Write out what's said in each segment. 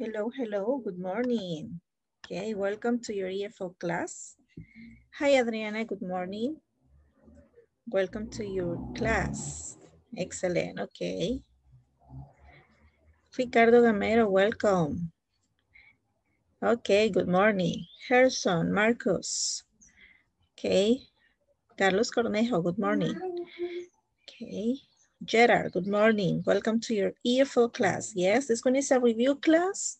Hello, hello, good morning. Okay, welcome to your EFL class. Hi, Adriana, good morning. Welcome to your class. Excellent, okay. Ricardo Gamero, welcome. Okay, good morning. Gerson, Marcos. Okay. Carlos Cornejo, good morning. Okay. Gerard, good morning. Welcome to your EFL class. Yes, this one is a review class.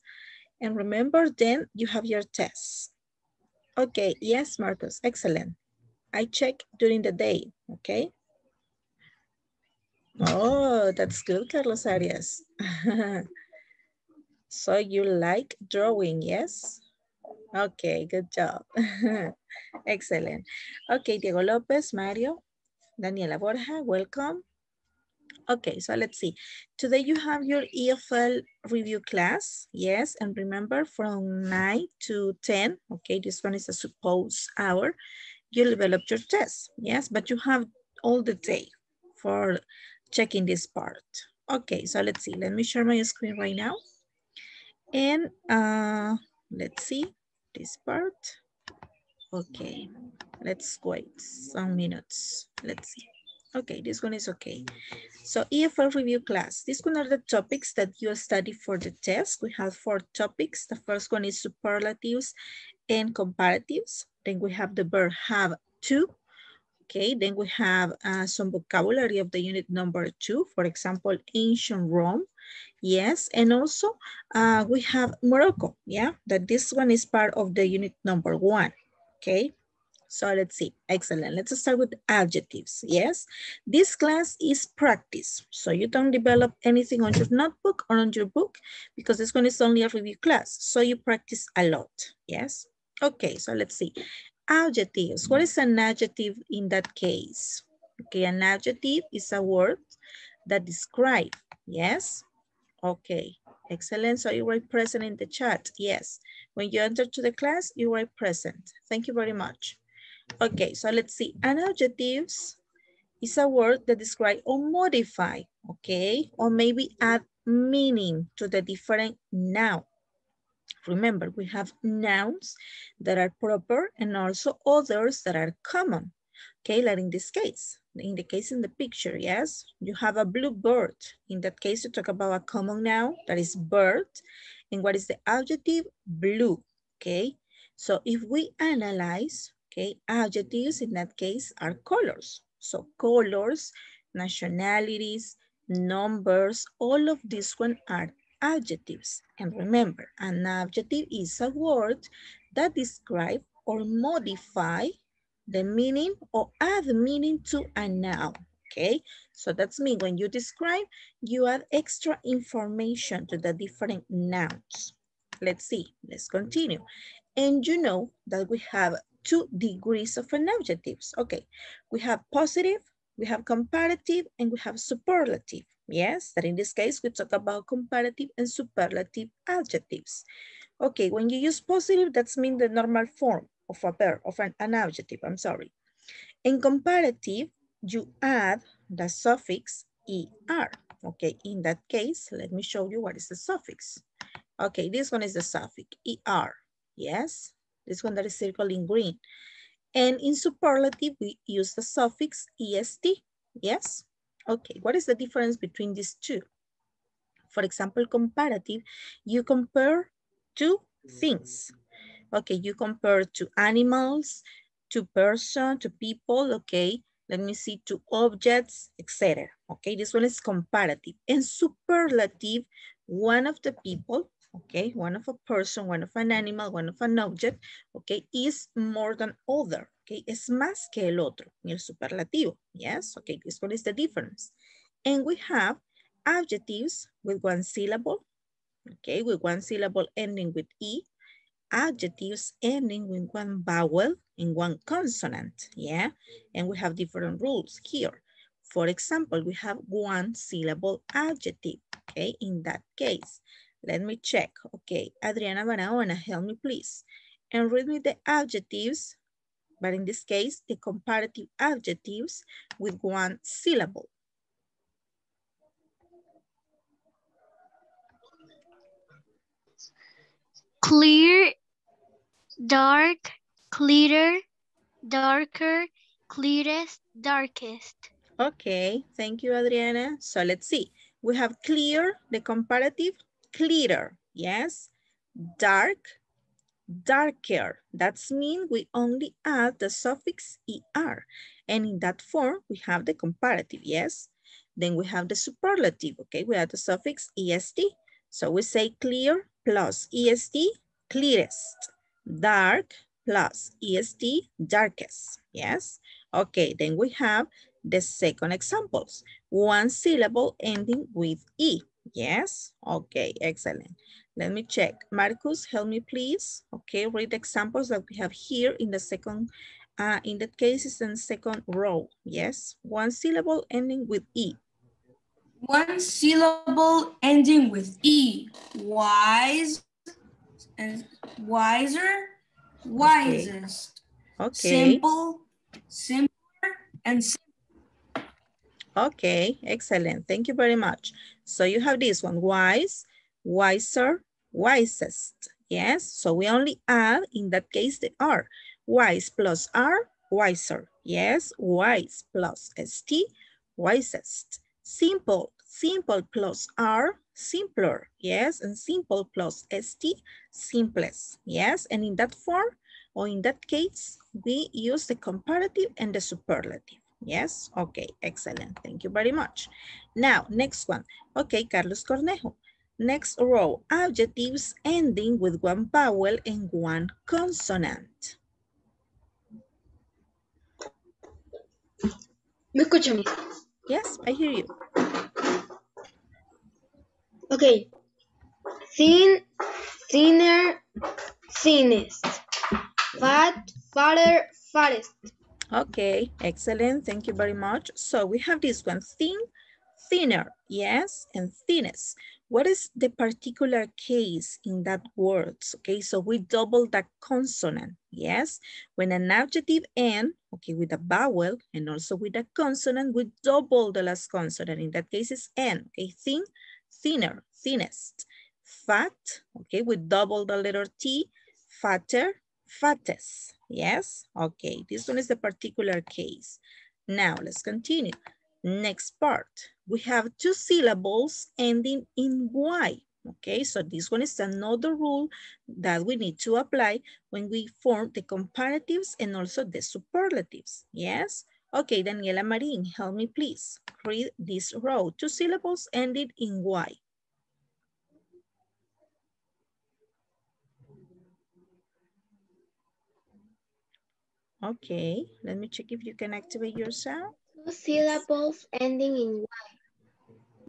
And remember, then you have your tests. Okay, yes, Marcos, excellent. I check during the day, okay? Oh, that's good, Carlos Arias. so you like drawing, yes? Okay, good job. excellent. Okay, Diego Lopez, Mario, Daniela Borja, welcome. Okay, so let's see. Today you have your EFL review class. Yes, and remember from 9 to 10, okay, this one is a supposed hour, you develop your test. Yes, but you have all the day for checking this part. Okay, so let's see. Let me share my screen right now. And uh, let's see this part. Okay, let's wait some minutes. Let's see. Okay, this one is okay. So EFL review class. These one are the topics that you study for the test. We have four topics. The first one is superlatives and comparatives. Then we have the verb have to. Okay, then we have uh, some vocabulary of the unit number two. For example, ancient Rome. Yes, and also uh, we have Morocco. Yeah, that this one is part of the unit number one. Okay, so let's see. Excellent. Let's start with adjectives. Yes. This class is practice. So you don't develop anything on your notebook or on your book because this one is only a review class. So you practice a lot. Yes. Okay. So let's see. Adjectives. What is an adjective in that case? Okay. An adjective is a word that describe. Yes. Okay. Excellent. So you were present in the chat. Yes. When you enter to the class, you were present. Thank you very much. Okay, so let's see. An adjectives is a word that describe or modify, okay? Or maybe add meaning to the different noun. Remember, we have nouns that are proper and also others that are common. Okay, like in this case, in the case in the picture, yes, you have a blue bird. In that case, you talk about a common noun that is bird. And what is the adjective? Blue, okay? So if we analyze, Okay, adjectives in that case are colors. So colors, nationalities, numbers, all of these one are adjectives. And remember, an adjective is a word that describe or modify the meaning or add meaning to a noun. Okay, so that's me. When you describe, you add extra information to the different nouns. Let's see, let's continue. And you know that we have two degrees of an adjectives. Okay, we have positive, we have comparative, and we have superlative. Yes, that in this case, we talk about comparative and superlative adjectives. Okay, when you use positive, that's mean the normal form of a verb, of an, an adjective, I'm sorry. In comparative, you add the suffix ER. Okay, in that case, let me show you what is the suffix. Okay, this one is the suffix ER, yes? This one that is circled in green. And in superlative, we use the suffix est, yes? Okay, what is the difference between these two? For example, comparative, you compare two things. Okay, you compare to animals, to person, to people, okay? Let me see, to objects, etc. Okay, this one is comparative. And superlative, one of the people okay? One of a person, one of an animal, one of an object, okay, is more than other, okay? Es más que el otro, el superlativo, yes? Okay, this one is the difference. And we have adjectives with one syllable, okay, with one syllable ending with E, adjectives ending with one vowel and one consonant, yeah? And we have different rules here. For example, we have one syllable adjective, okay, in that case. Let me check. Okay, Adriana Barahona, help me please. And read me the adjectives, but in this case, the comparative adjectives with one syllable. clear, dark, clearer, darker, clearest, darkest. Okay, thank you, Adriana. So let's see. We have clear, the comparative, clearer, yes. Dark, darker. That's mean we only add the suffix ER. And in that form, we have the comparative, yes. Then we have the superlative, okay? We add the suffix EST. So we say clear plus EST, clearest. Dark plus EST, darkest, yes? Okay, then we have the second examples. One syllable ending with E. Yes? Okay, excellent. Let me check. Marcus, help me please. Okay, read the examples that we have here in the second, uh, in that cases in second row. Yes? One syllable ending with E. One syllable ending with E. Wise and wiser, wisest. Okay. Simple, simpler, and simple. Okay, excellent. Thank you very much. So you have this one, wise, wiser, wisest. Yes, so we only add, in that case, the R. Wise plus R, wiser. Yes, wise plus ST, wisest. Simple, simple plus R, simpler. Yes, and simple plus ST, simplest. Yes, and in that form, or in that case, we use the comparative and the superlative. Yes, okay, excellent. Thank you very much. Now, next one. Okay, Carlos Cornejo. Next row, adjectives ending with one vowel and one consonant. ¿Me escuchan? Yes, I hear you. Okay. Thin, thinner, thinnest. Fat, fatter, fattest. Okay, excellent. Thank you very much. So we have this one, thin, thinner, yes, and thinnest. What is the particular case in that words? Okay, so we double that consonant, yes? When an adjective end, okay, with a vowel and also with a consonant, we double the last consonant. In that case, it's N, okay, thin, thinner, thinnest. Fat, okay, we double the letter T, fatter, fattest. Yes, okay, this one is the particular case. Now let's continue. Next part, we have two syllables ending in Y. Okay, so this one is another rule that we need to apply when we form the comparatives and also the superlatives. Yes? Okay, Daniela Marin, help me please. Read this row. Two syllables ended in Y. Okay, let me check if you can activate your sound. Two syllables ending in Y.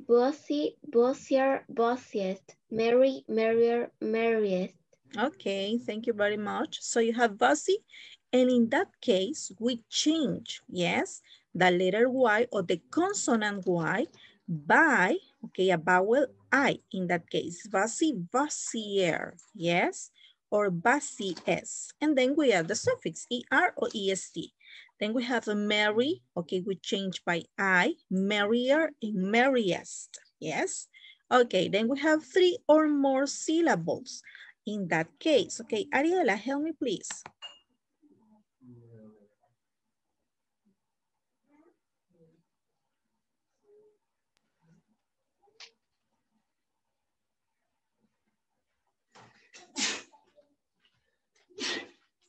Bossy, bossier, bossiest. Merry, merrier, merriest. Okay, thank you very much. So you have bossy, and in that case, we change, yes, the letter Y or the consonant Y by, okay, a vowel I in that case. Bossy, bossier, yes or BASI-S. And then we add the suffix ER or EST. Then we have a merry, okay, we change by I, merrier and merriest, yes? Okay, then we have three or more syllables in that case. Okay, Ariela, help me please.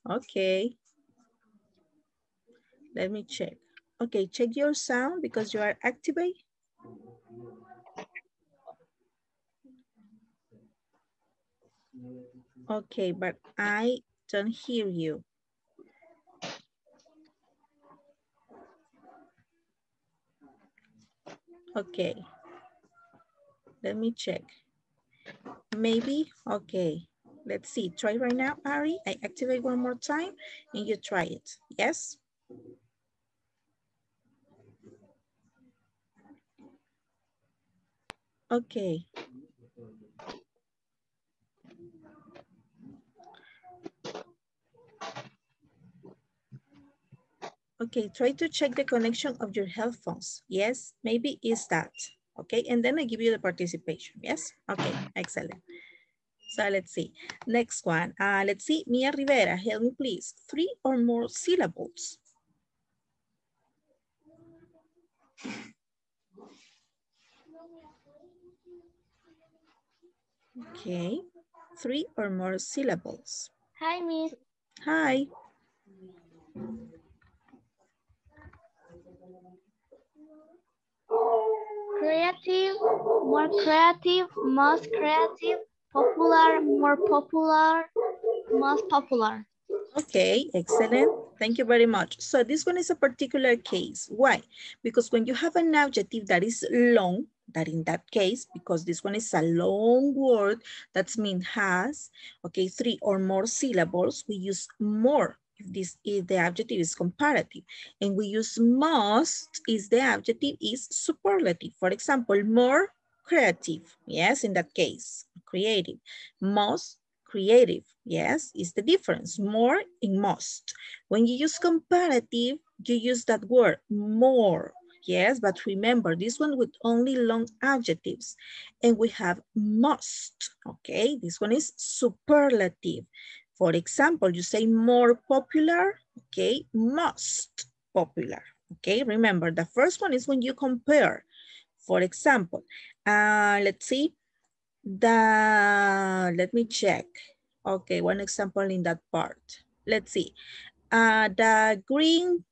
Okay. Let me check. Okay, check your sound because you are activate. Okay, but I don't hear you. Okay. Let me check. Maybe, okay. Let's see, try right now, Ari. I activate one more time and you try it, yes? Okay. Okay, try to check the connection of your headphones. Yes, maybe it's that. Okay, and then I give you the participation. Yes, okay, excellent. So let's see. Next one. Uh, let's see. Mia Rivera, help me please. Three or more syllables. Okay. Three or more syllables. Hi, Miss. Hi. Creative, more creative, most creative, popular, more popular, most popular. Okay, excellent. Thank you very much. So this one is a particular case. Why? Because when you have an adjective that is long, that in that case, because this one is a long word, that's mean has, okay, three or more syllables, we use more if this if the adjective is comparative. And we use most if the adjective is superlative. For example, more creative, yes, in that case, creative. Most creative, yes, is the difference, more in most. When you use comparative, you use that word, more, yes, but remember this one with only long adjectives. And we have must, okay? This one is superlative. For example, you say more popular, okay, most popular, okay? Remember, the first one is when you compare. For example, uh, let's see, the, let me check. Okay, one example in that part. Let's see. Uh, the green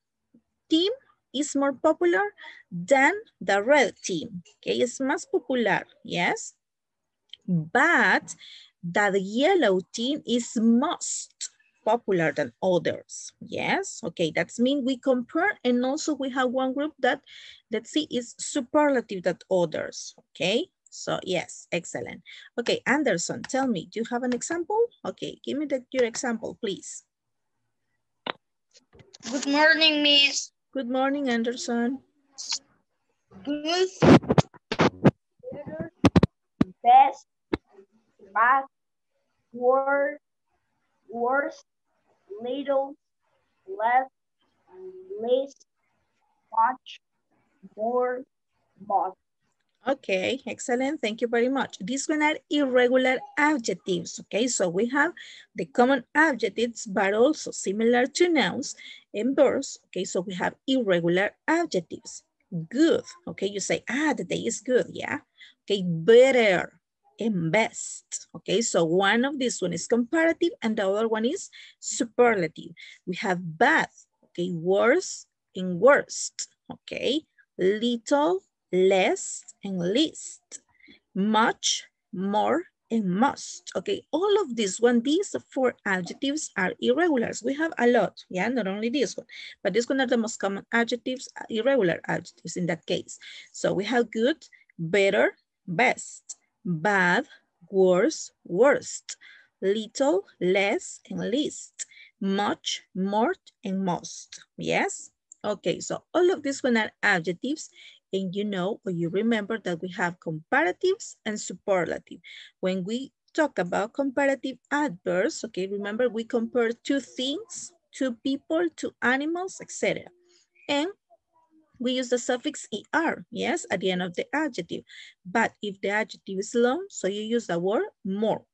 team is more popular than the red team. Okay, it's más popular, yes? But the yellow team is most popular than others. Yes, okay, that's mean we compare and also we have one group that, let's see, is superlative than others, okay? So yes, excellent. Okay, Anderson, tell me, do you have an example? Okay, give me the, your example, please. Good morning, Miss. Good morning, Anderson. Good. Best. Bad. Worst. Little. Less. Least. Much. More. Most. Okay, excellent. Thank you very much. These one are irregular adjectives. Okay, so we have the common adjectives, but also similar to nouns and verbs. Okay, so we have irregular adjectives. Good. Okay, you say, ah, the day is good. Yeah. Okay, better and best. Okay, so one of these one is comparative and the other one is superlative. We have bad. Okay, worse and worst. Okay, little less and least, much, more, and must. Okay, all of these one, these four adjectives are irregulars. We have a lot, yeah, not only this one, but this one are the most common adjectives, irregular adjectives in that case. So we have good, better, best, bad, worse, worst, little, less, and least, much, more, and most, yes? Okay, so all of these one are adjectives and you know or you remember that we have comparatives and superlative. When we talk about comparative adverbs, okay, remember we compare two things, two people, two animals, etc. And we use the suffix er, yes, at the end of the adjective. But if the adjective is long, so you use the word more.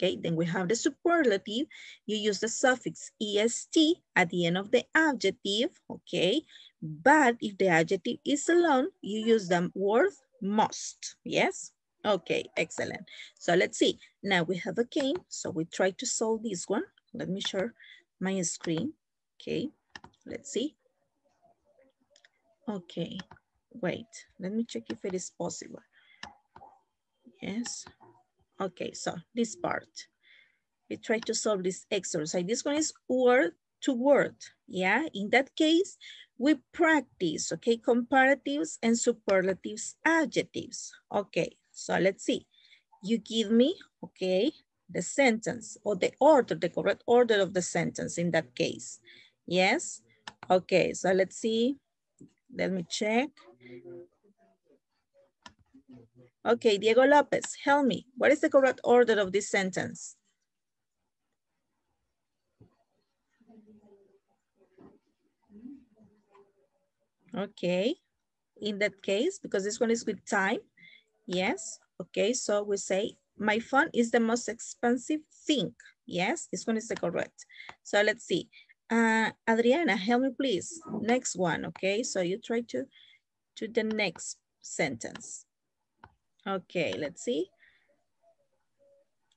Okay, then we have the superlative. You use the suffix est at the end of the adjective, okay? But if the adjective is alone, you use the word must, yes? Okay, excellent. So let's see. Now we have a game, so we try to solve this one. Let me share my screen. Okay, let's see. Okay, wait, let me check if it is possible. Yes, okay, so this part. We try to solve this exercise. This one is word to word, yeah? In that case, we practice, okay, comparatives and superlatives adjectives. Okay, so let's see. You give me, okay, the sentence or the order, the correct order of the sentence in that case. Yes? Okay, so let's see. Let me check. Okay, Diego Lopez, help me. What is the correct order of this sentence? Okay, in that case, because this one is with time, yes. Okay, so we say my phone is the most expensive thing. Yes, this one is the correct. So let's see. Uh, Adriana, help me please. Next one, okay? So you try to, to the next sentence. Okay, let's see.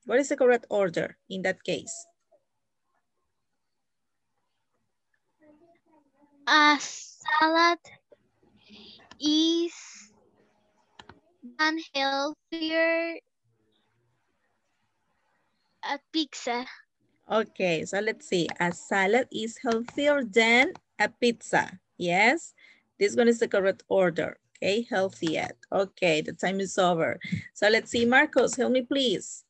What is the correct order in that case? A salad is unhealthier a pizza. Okay, so let's see. A salad is healthier than a pizza. Yes, this one is the correct order. Okay, healthy yet. Okay, the time is over. So let's see, Marcos, help me please.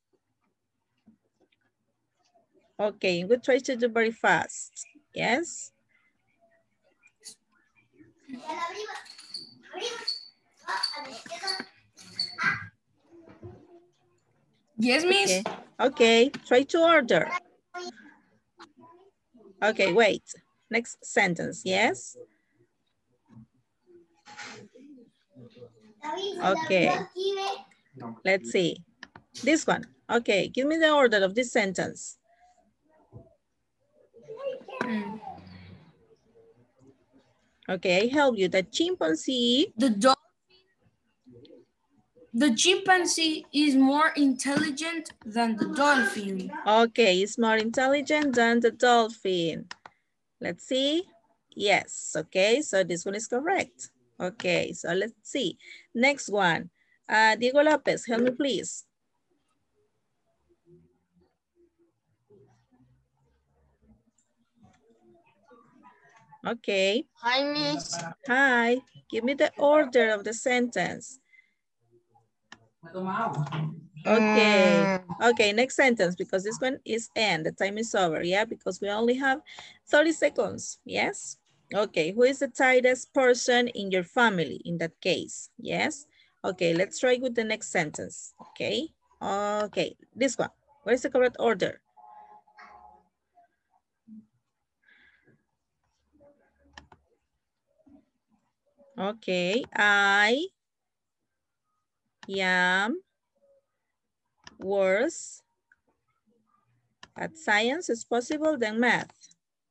Okay, we try to do very fast. Yes. Yes, miss. Okay. Okay, try to order. Okay, wait. Next sentence, yes? Okay. Let's see. This one. Okay, give me the order of this sentence. Hmm. Okay, I help you. The chimpanzee. The dolphin. The chimpanzee is more intelligent than the dolphin. Okay, it's more intelligent than the dolphin. Let's see. Yes, okay, so this one is correct. Okay, so let's see. Next one. Uh, Diego Lopez, help me please. Okay, Hi, miss. hi. Give me the order of the sentence. Okay, okay, next sentence because this one is end, the time is over, yeah, because we only have 30 seconds, yes? Okay, who is the tightest person in your family in that case, yes? Okay, let's try with the next sentence, okay? Okay, this one, what is the correct order? Okay, I am worse at science is possible than math.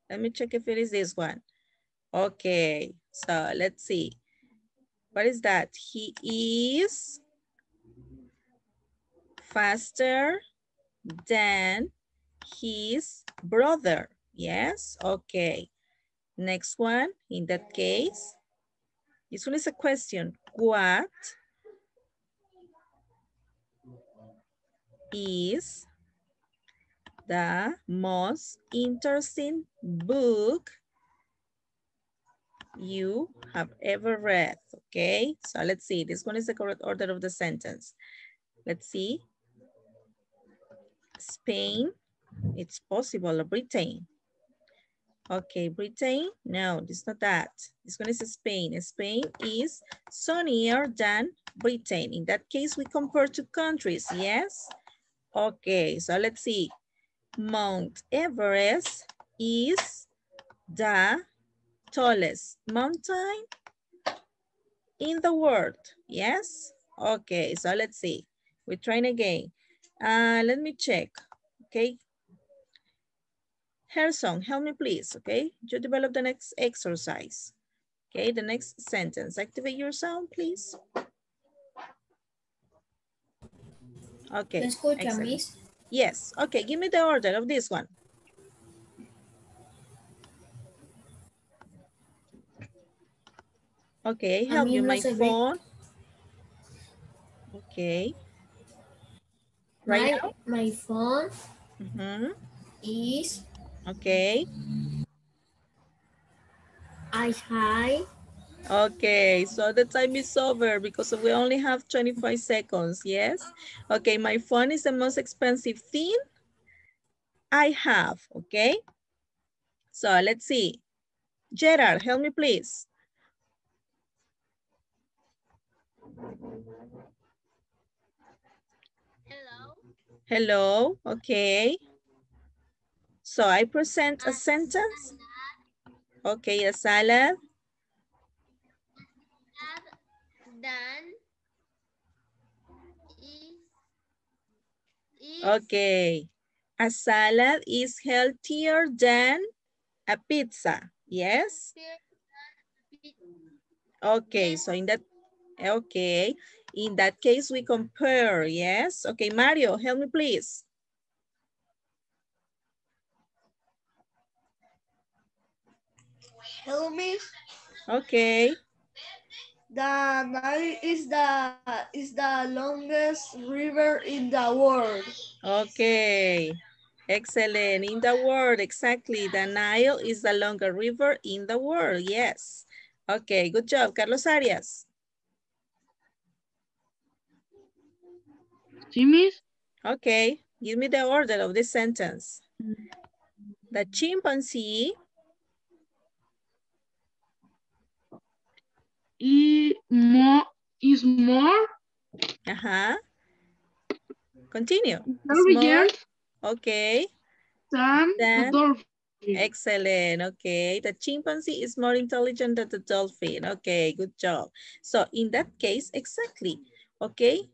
Let me check if it is this one. Okay, so let's see. What is that? He is faster than his brother. Yes, okay. Next one, in that case, this one is a question. What is the most interesting book you have ever read? Okay, so let's see. This one is the correct order of the sentence. Let's see. Spain, it's possible, Britain. Okay, Britain, no, it's not that. This one is Spain. Spain is sunnier than Britain. In that case, we compare two countries, yes? Okay, so let's see. Mount Everest is the tallest mountain in the world, yes? Okay, so let's see. We're trying again. Uh, let me check, okay? Harrison, help me please, okay? You develop the next exercise. Okay, the next sentence. Activate your sound, please. Okay. Escucha. Miss? Yes, okay, give me the order of this one. Okay, A help you no my ve. phone. Okay. Right my, now? my phone Mhm, is Okay, I high. Okay, so the time is over because we only have 25 seconds, yes? Okay, my phone is the most expensive thing I have, okay? So let's see. Gerard, help me please. Hello. Hello, okay. So I present a sentence. Okay, a salad. Dan is Okay. A salad is healthier than a pizza. Yes? Okay, so in that, okay. In that case, we compare, yes? Okay, Mario, help me please. Help me. Okay, The Nile is the is the longest river in the world. okay. Excellent, in the world, exactly. The Nile is the longest river in the world, yes. Okay, good job, Carlos Arias. ¿Sí, Okay, give me the order of this sentence. The chimpanzee Y more, is more Uh-huh. Continue. Intelligent Okay. than Than- the dolphin. Excellent. Okay. The chimpanzee is more intelligent than the dolphin. Okay. Good job. So in that case, exactly. Okay.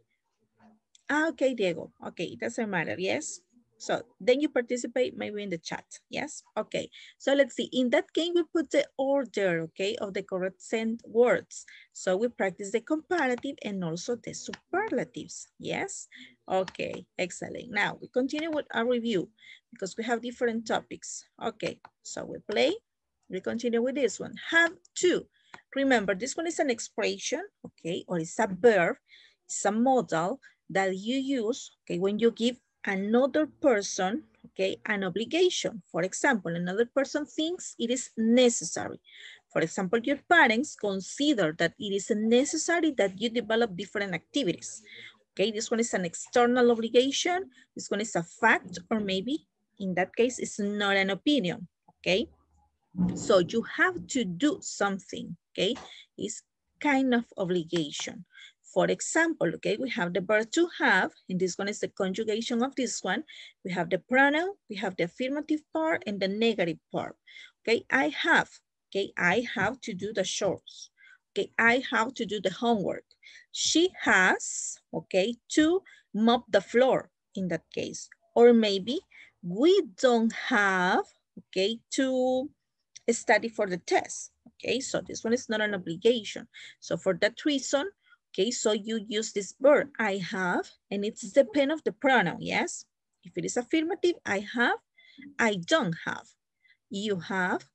Ah, okay, Diego. Okay. It doesn't matter. Yes. So then you participate maybe in the chat. Yes. Okay. So let's see. In that game, we put the order, okay, of the correct sent words. So we practice the comparative and also the superlatives. Yes. Okay. Excellent. Now we continue with our review because we have different topics. Okay. So we play. We continue with this one. Have to. Remember, this one is an expression, okay, or it's a verb, it's a modal that you use, okay, when you give another person, okay, an obligation. For example, another person thinks it is necessary. For example, your parents consider that it is necessary that you develop different activities. Okay, this one is an external obligation. This one is a fact, or maybe in that case, it's not an opinion. Okay, so you have to do something. Okay, it's kind of obligation. For example, okay, we have the verb to have, and this one is the conjugation of this one. We have the pronoun, we have the affirmative part and the negative part. Okay, I have, okay, I have to do the chores. Okay, I have to do the homework. She has, okay, to mop the floor in that case. Or maybe we don't have, okay, to study for the test. Okay, so this one is not an obligation. So for that reason, okay, so you use this verb, I have, and it's depend of the pronoun, yes? If it is affirmative, I have, I don't have. You have,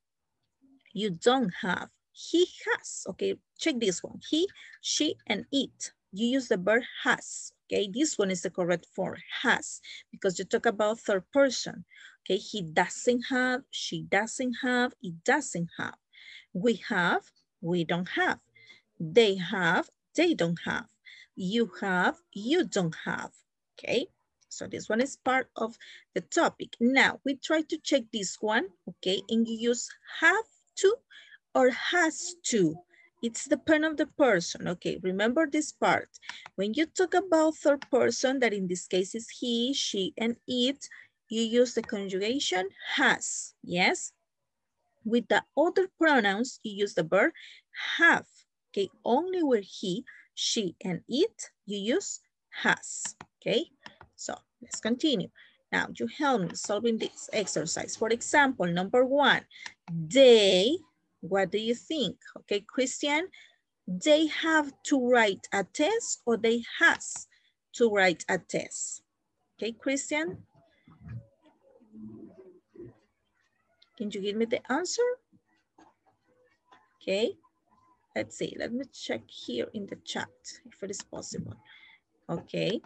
you don't have. He has, okay, check this one. He, she, and it. You use the verb has, okay? This one is the correct form, has, because you talk about third person. Okay, he doesn't have, she doesn't have, it doesn't have. We have, we don't have. They have, they don't have. You have, you don't have. Okay, so this one is part of the topic. Now we try to check this one, okay, and you use have to or has to. It's the pen of the person. Okay, remember this part. When you talk about third person, that in this case is he, she, and it, you use the conjugation has, yes? With the other pronouns, you use the verb have, okay? Only where he, she, and it, you use has, okay? So let's continue. Now you help me solving this exercise. For example, number one, they, what do you think? Okay, Christian, they have to write a test or they has to write a test. Okay, Christian? Can you give me the answer? Okay, let's see. Let me check here in the chat if it is possible. Okay.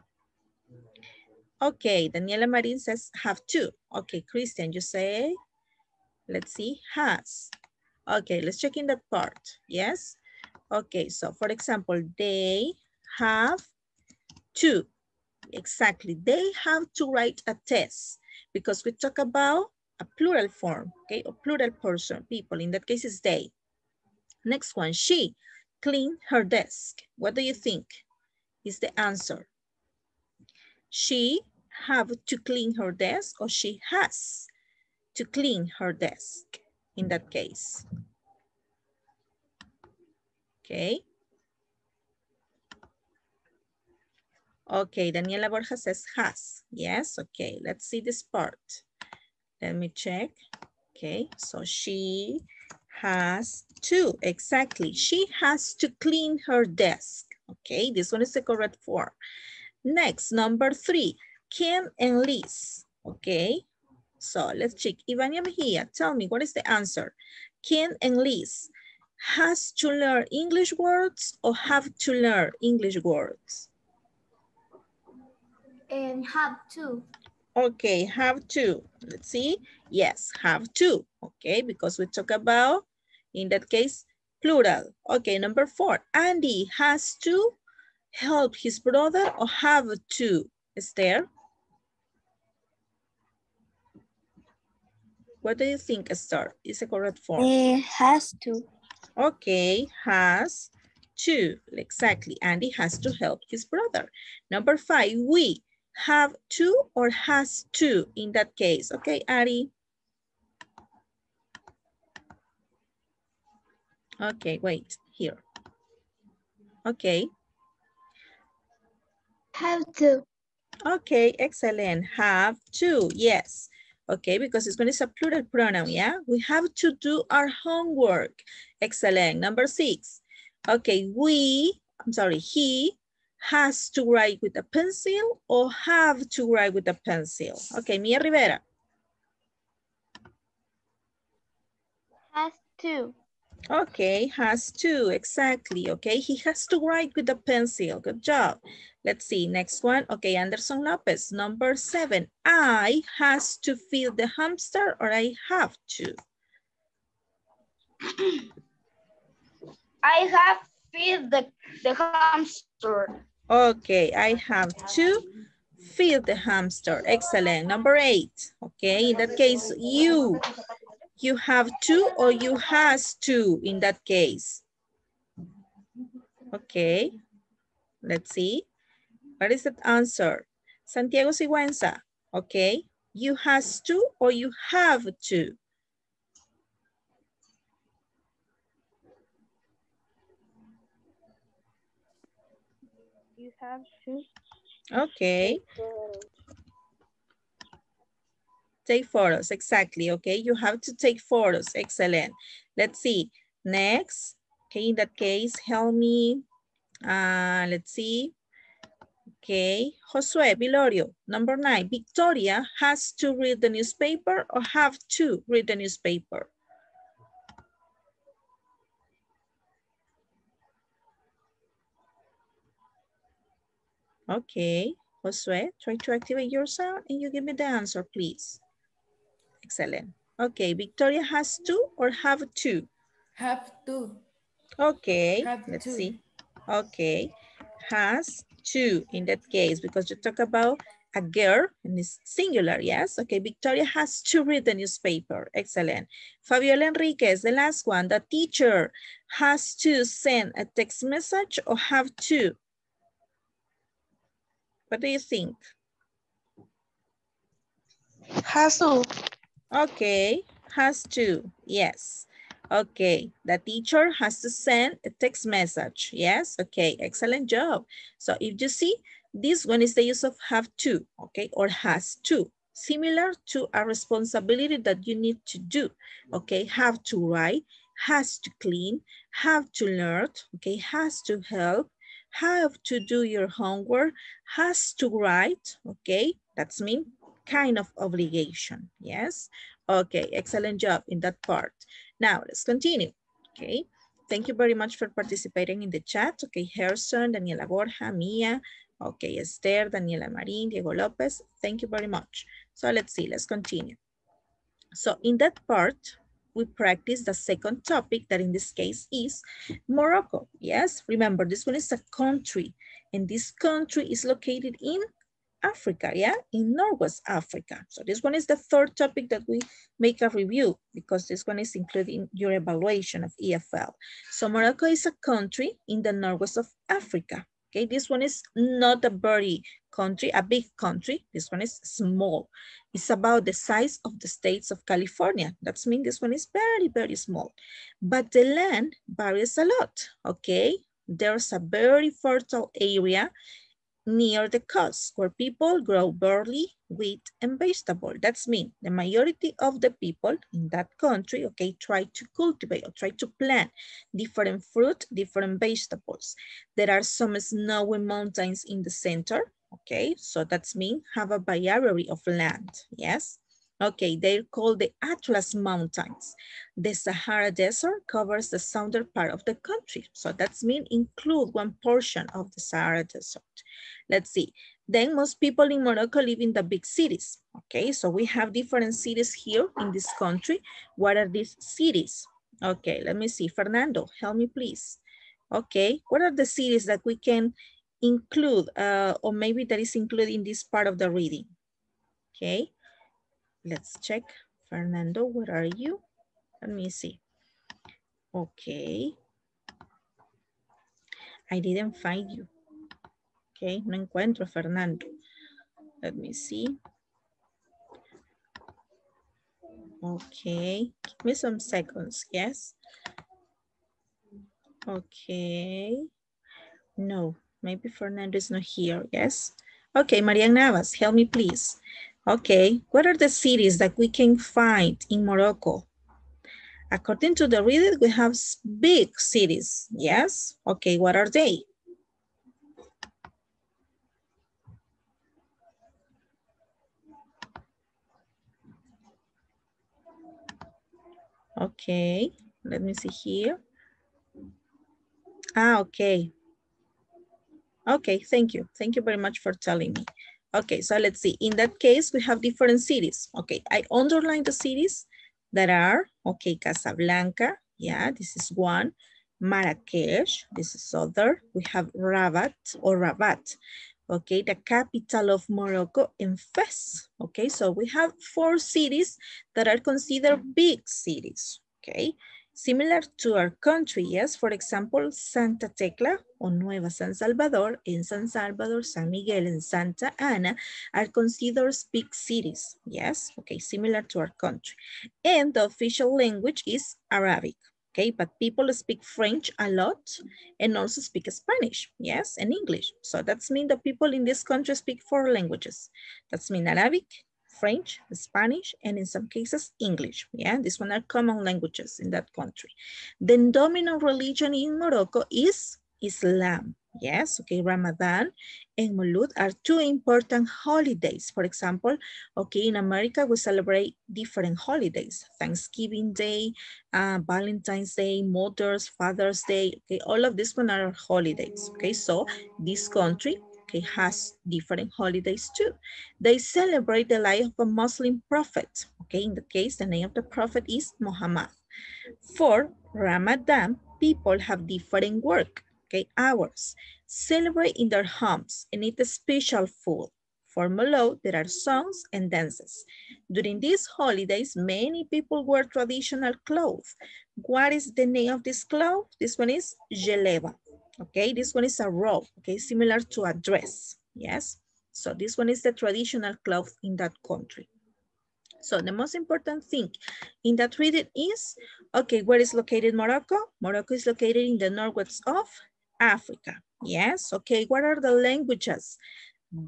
Okay, Daniela Marin says have to. Okay, Christian, you say, let's see, has. Okay, let's check in that part. Yes. Okay, so for example, they have to. Exactly, they have to write a test because we talk about a plural form, okay, a plural person, people. In that case, it's they. Next one, she cleaned her desk. What do you think is the answer? She have to clean her desk or she has to clean her desk in that case. Okay. Okay, Daniela Borja says has. Yes, okay, let's see this part. Let me check. Okay, so she has to, exactly. She has to clean her desk. Okay, this one is the correct form. Next, number three, Kim and Liz. Okay, so let's check. Ivania Mejia, tell me, what is the answer? Kim and Liz has to learn English words or have to learn English words? And have to. Okay, have to. Let's see. Yes, have to. Okay, because we talk about, in that case, plural. Okay, number four. Andy has to help his brother or have to. Esther? What do you think, Esther? Is the correct form? He has to. Okay, has to. Exactly. Andy has to help his brother. Number five, we have to or has to in that case. Okay, Ari. Okay, wait, here. Okay, Have to. okay, excellent. Have to, yes. Okay, because it's going to be a plural pronoun, yeah? We have to do our homework. Excellent. Number six. Okay, we, I'm sorry, he has to write with a pencil or have to write with a pencil. Okay, Mia Rivera. Has to. Okay, has to, exactly. Okay, he has to write with a pencil. Good job. Let's see, next one. Okay, Anderson Lopez, number seven. I has to feed the hamster or I have to? I have feed the, the hamster. Okay, I have to feed the hamster. Excellent. Number eight. Okay, in that case, you. You have to or you has to in that case. Okay, let's see. What is that answer? Santiago Sigüenza. Okay, you has to or you have to. You have to. Okay. Take photos, exactly, okay? You have to take photos, excellent. Let's see, next, okay, in that case, help me, uh, let's see. Okay, Josue Vilorio, number nine, Victoria has to read the newspaper or have to read the newspaper? Okay, Josue, try to activate your sound and you give me the answer, please. Excellent. Okay, Victoria has to or have to? Have to. Okay, Have let's to. see. Okay, has to in that case because you talk about a girl and it's singular, yes? Okay, Victoria has to read the newspaper. Excellent. Fabiola Enriquez, the last one. The teacher has to send a text message or have to? What do you think? Has to. Okay, has to, yes. Okay, the teacher has to send a text message. Yes, okay, excellent job. So if you see, this one is the use of have to, okay, or has to. Similar to a responsibility that you need to do, okay? Have to write, has to clean, have to learn, okay? Has to help, have to do your homework, has to write, okay? That's mean kind of obligation, yes? Okay, excellent job in that part. Now, let's continue, okay? Thank you very much for participating in the chat. Okay, Harrison, Daniela Borja, Mia, okay, Esther, Daniela Marin, Diego Lopez. Thank you very much. So let's see, let's continue. So in that part, we practice the second topic that in this case is Morocco. Yes, remember this one is a country and this country is located in Africa, yeah, in Northwest Africa. So this one is the third topic that we make a review because this one is included in your evaluation of EFL. So Morocco is a country in the Northwest of Africa. Okay, this one is not a very country, a big country. This one is small. It's about the size of the states of California. That's mean this one is very, very small. But the land varies a lot, okay? There's a very fertile area near the coast where people grow barley, wheat, and vegetable. That's mean the majority of the people in that country, okay, try to cultivate or try to plant different fruit, different vegetables. There are some snowy mountains in the center, okay, so that's mean have a variety of land, yes. Okay, they're called the Atlas Mountains. The Sahara Desert covers the southern part of the country. So that's mean include one portion of the Sahara Desert. Let's see. Then most people in Morocco live in the big cities. Okay, so we have different cities here in this country. What are these cities? Okay, let me see. Fernando, help me please. Okay, what are the cities that we can include uh, or maybe that is included in this part of the reading? Okay. Let's check. Fernando, where are you? Let me see. Okay. I didn't find you. Okay, no encuentro Fernando. Let me see. Okay, give me some seconds, yes? Okay. No, maybe Fernando is not here, yes? Okay, Maria Navas, help me please. Okay, what are the cities that we can find in Morocco? According to the reader, we have big cities, yes? Okay, what are they? Okay, let me see here. Ah, okay. Okay, thank you. Thank you very much for telling me. Okay, so let's see. In that case, we have different cities. Okay, I underline the cities that are, okay, Casablanca. Yeah, this is one. Marrakesh, this is other. We have Rabat or Rabat. Okay, the capital of Morocco and Fez. Okay, so we have four cities that are considered big cities. Okay, Similar to our country, yes, for example, Santa Tecla or Nueva San Salvador in San Salvador, San Miguel and Santa Ana are considered big cities, yes, okay, similar to our country. And the official language is Arabic, okay, but people speak French a lot and also speak Spanish, yes, and English. So that's mean that people in this country speak four languages. That's mean Arabic, French, Spanish, and in some cases, English. Yeah, these one are common languages in that country. The dominant religion in Morocco is Islam. Yes, okay, Ramadan and Maulud are two important holidays. For example, okay, in America, we celebrate different holidays. Thanksgiving Day, uh, Valentine's Day, Mother's, Father's Day, okay, all of these one are holidays, okay? So this country okay, has different holidays too. They celebrate the life of a Muslim prophet. Okay, in the case, the name of the prophet is Muhammad. For Ramadan, people have different work, okay, hours. Celebrate in their homes and eat a special food. For Molo, there are songs and dances. During these holidays, many people wear traditional clothes. What is the name of this cloth? This one is djellaba. Okay, this one is a robe, okay, similar to a dress, yes? So this one is the traditional cloth in that country. So the most important thing in that reading is, okay, where is located Morocco? Morocco is located in the northwest of Africa. Yes, okay, what are the languages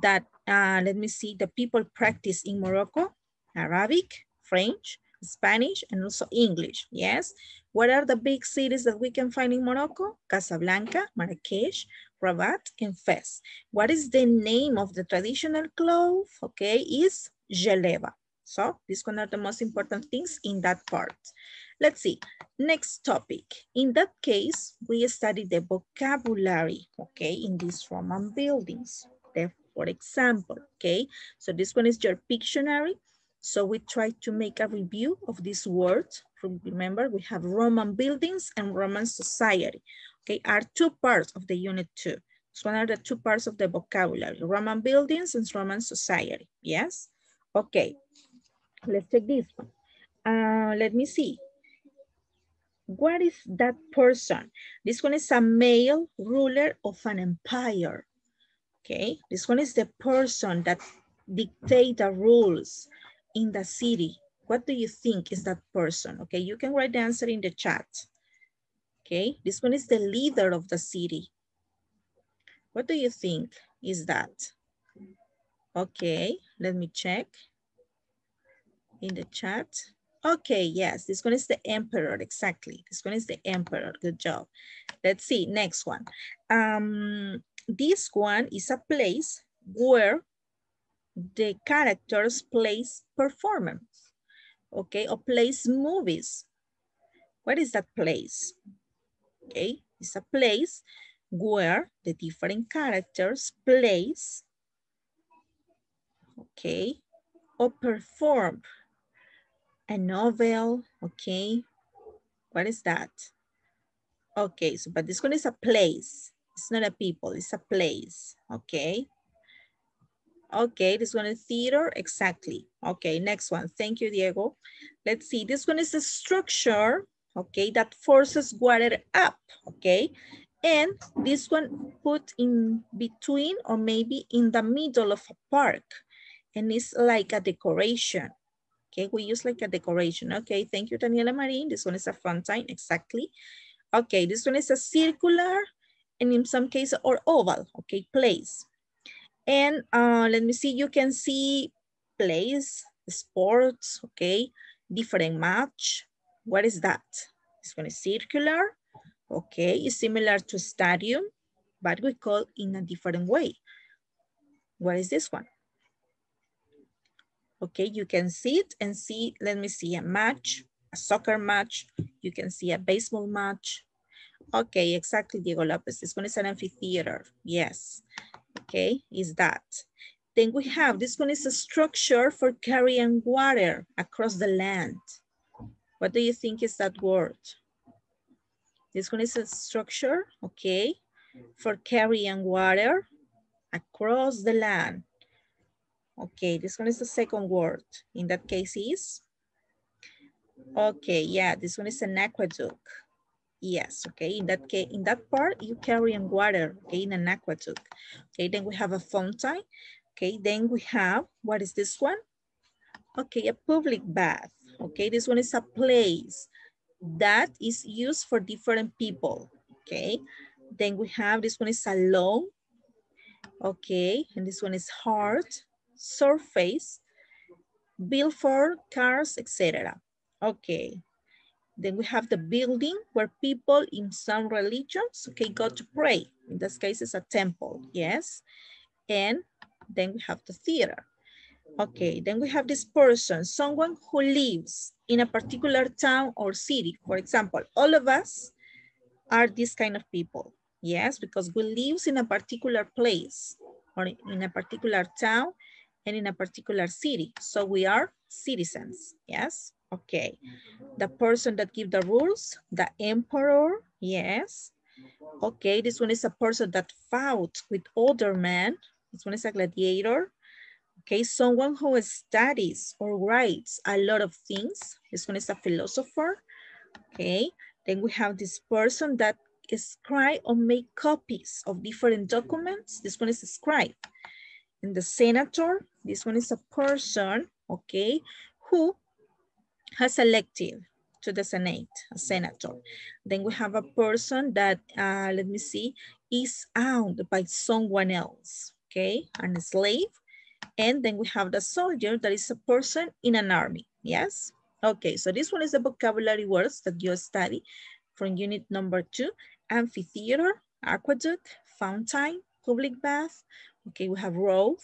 that, uh, let me see, the people practice in Morocco? Arabic, French, Spanish, and also English, yes? What are the big cities that we can find in Morocco? Casablanca, Marrakesh, Rabat, and Fez. What is the name of the traditional cloth? Okay, is djellaba. So these are the most important things in that part. Let's see, next topic. In that case, we study the vocabulary, okay, in these Roman buildings. For example, okay, so this one is your Pictionary. So we try to make a review of these words. Remember, we have Roman buildings and Roman society. Okay, are two parts of the unit two. So one are the two parts of the vocabulary, Roman buildings and Roman society, yes? Okay, let's take this one. Uh, let me see. What is that person? This one is a male ruler of an empire. Okay, this one is the person that dictate the rules in the city, what do you think is that person? Okay, you can write the answer in the chat. Okay, this one is the leader of the city. What do you think? is that? Okay, let me check in the chat. Okay, yes, this one is the emperor, exactly. This one is the emperor, good job. Let's see, next one. Um, this one is a place where the characters place performance, okay, or place movies. What is that place? Okay, it's a place where the different characters place, okay, or perform a novel, okay. What is that? Okay, so but this one is a place. It's not a people, it's a place, okay. Okay, this one is theater, exactly. Okay, next one. Thank you, Diego. Let's see, this one is a structure, okay, that forces water up, okay? And this one put in between or maybe in the middle of a park. And it's like a decoration. Okay, we use like a decoration. Okay, thank you, Daniela Marin. This one is a fountain, exactly. Okay, this one is a circular and in some cases or oval, okay, place. And uh, let me see, you can see place, sports, okay, different match. What is that? This one is circular, okay, it's similar to stadium, but we call in a different way. What is this one? Okay, you can see it and see, let me see a match, a soccer match. You can see a baseball match. Okay, exactly, Diego Lopez. This one is an amphitheater. Yes. Okay, is that. Then we have, this one is a structure for carrying water across the land. What do you think is that word? This one is a structure, okay, for carrying water across the land. Okay, this one is the second word. In that case is? Okay, yeah, this one is an aqueduct. Yes, okay, in that case, in that part, you carry in water, okay, in an aqueduct. Okay, then we have a fountain. Okay, then we have, what is this one? Okay, a public bath. Okay, this one is a place that is used for different people. Okay, then we have, this one is a lawn. Okay, and this one is hard surface, built for cars, etc. Okay. Then we have the building where people in some religions, okay, go to pray. In this case, it's a temple, yes. And then we have the theater. Okay, then we have this person, someone who lives in a particular town or city. For example, all of us are this kind of people. Yes, because we live in a particular place or in a particular town and in a particular city. So we are citizens, yes? Okay. The person that give the rules, the emperor, yes. Okay, this one is a person that fought with other men. This one is a gladiator. Okay, someone who studies or writes a lot of things. This one is a philosopher. Okay, then we have this person that scribe or make copies of different documents. This one is a scribe. And the senator, this one is a person, okay, who has elected to the Senate, a senator. Then we have a person that, uh, let me see, is owned by someone else, okay, and a slave. And then we have the soldier that is a person in an army, yes? Okay, so this one is the vocabulary words that you study from unit number two, amphitheater, aqueduct, fountain, public bath, Okay, we have road,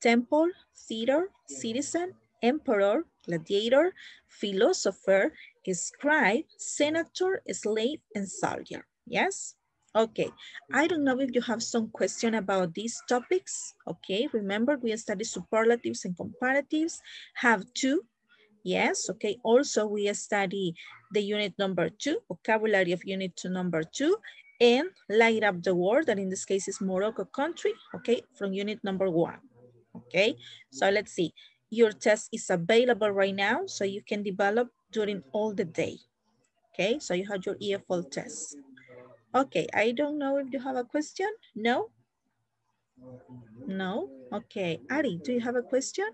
temple, theater, citizen, emperor, gladiator, philosopher, scribe, senator, slave, and soldier. Yes? Okay, I don't know if you have some question about these topics. Okay, remember we study superlatives and comparatives, have two. Yes, okay, also we study the unit number two, vocabulary of unit two number two, and light up the world, that in this case is Morocco country, okay, from unit number one, okay? So let's see, your test is available right now, so you can develop during all the day, okay? So you have your EFL test. Okay, I don't know if you have a question, no? No, okay, Ari, do you have a question?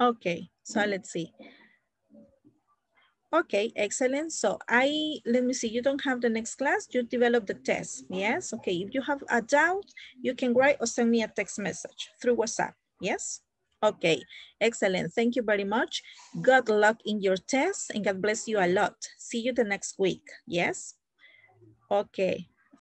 Okay, so let's see. Okay, excellent. So I, let me see, you don't have the next class, you develop the test, yes? Okay, if you have a doubt, you can write or send me a text message through WhatsApp, yes? Okay, excellent. Thank you very much. Good luck in your test and God bless you a lot. See you the next week, yes? Okay,